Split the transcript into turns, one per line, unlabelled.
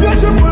pierwsze